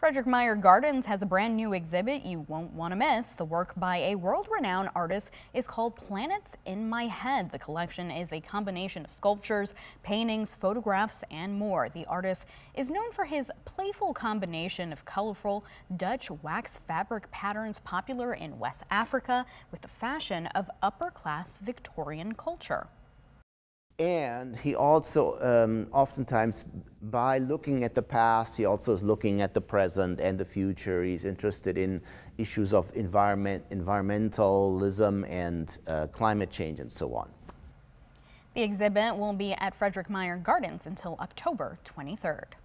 Frederik Meijer Gardens has a brand new exhibit you won't want to miss. The work by a world-renowned artist is called Planets in My Head. The collection is a combination of sculptures, paintings, photographs, and more. The artist is known for his playful combination of colorful Dutch wax fabric patterns popular in West Africa with the fashion of upper-class Victorian culture. And he also, um, oftentimes, by looking at the past, he also is looking at the present and the future. He's interested in issues of environment, environmentalism and uh, climate change and so on. The exhibit will be at Frederik Meijer Gardens until October 23rd.